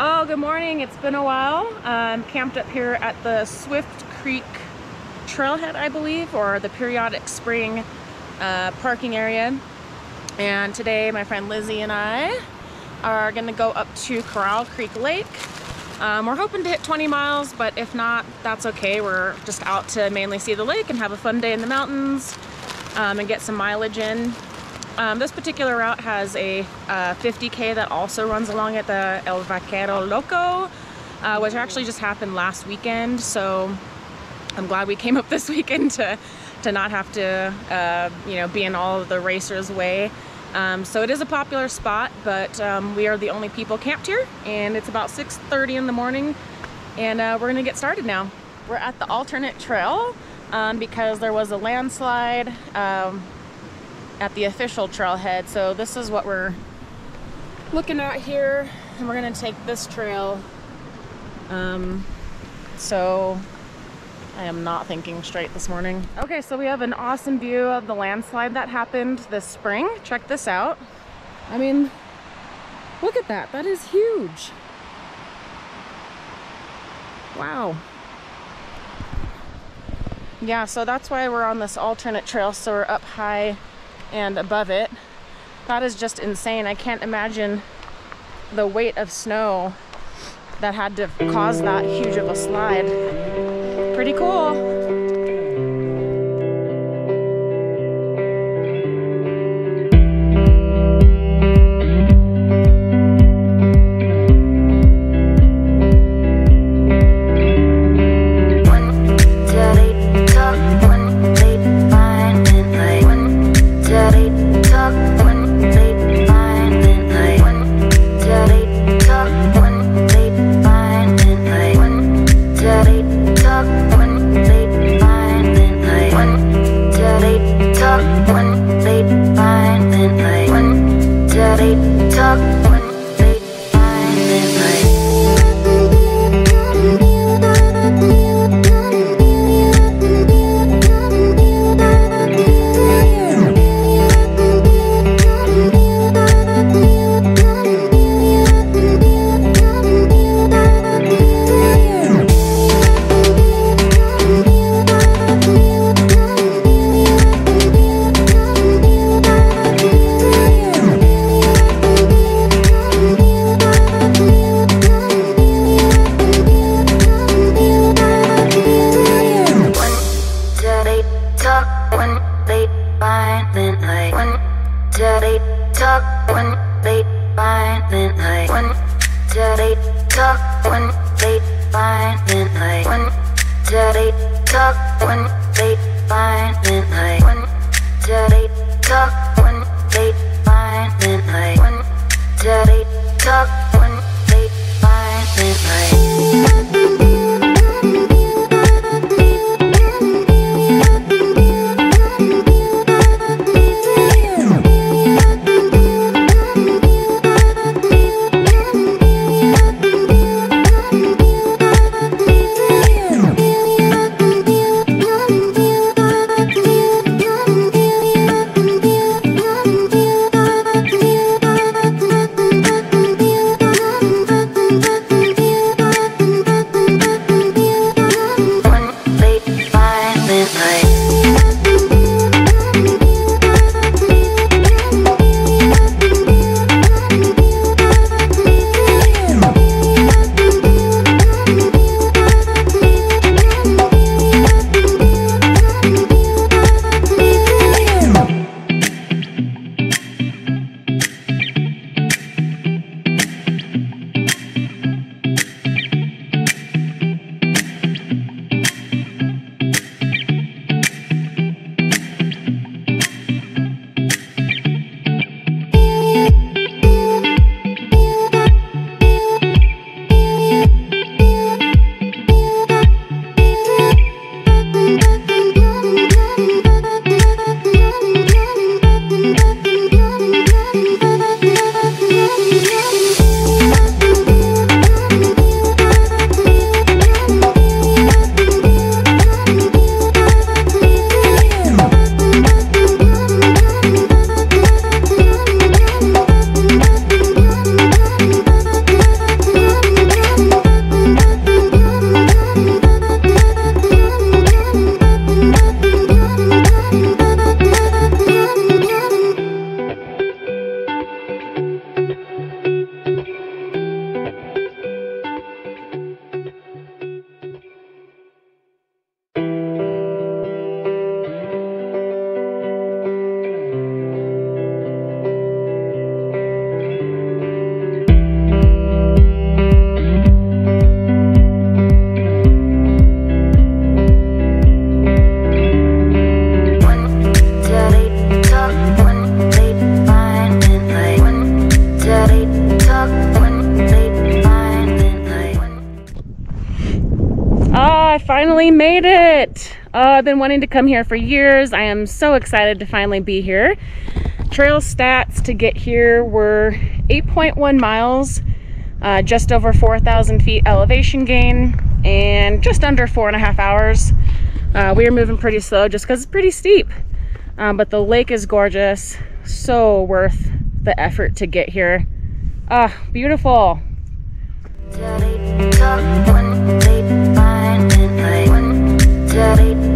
Oh, good morning. It's been a while. I'm camped up here at the Swift Creek Trailhead, I believe, or the Periodic Spring uh, parking area. And today my friend Lizzie and I are gonna go up to Corral Creek Lake. Um, we're hoping to hit 20 miles, but if not, that's okay. We're just out to mainly see the lake and have a fun day in the mountains um, and get some mileage in. Um, this particular route has a uh, 50k that also runs along at the El Vaquero Loco, uh, which actually just happened last weekend. So I'm glad we came up this weekend to to not have to, uh, you know, be in all of the racers' way. Um, so it is a popular spot, but um, we are the only people camped here, and it's about 6:30 in the morning, and uh, we're gonna get started now. We're at the alternate trail um, because there was a landslide. At the official trailhead. So this is what we're looking at here. And we're gonna take this trail. Um, so I am not thinking straight this morning. Okay, so we have an awesome view of the landslide that happened this spring. Check this out. I mean, look at that. That is huge. Wow. Yeah, so that's why we're on this alternate trail. So we're up high and above it. That is just insane. I can't imagine the weight of snow that had to cause that huge of a slide. Pretty cool. Finally made it. Oh, I've been wanting to come here for years. I am so excited to finally be here. Trail stats to get here were 8.1 miles, uh, just over 4,000 feet elevation gain, and just under four and a half hours. Uh, we are moving pretty slow just because it's pretty steep. Um, but the lake is gorgeous. So worth the effort to get here. Ah, beautiful. Talk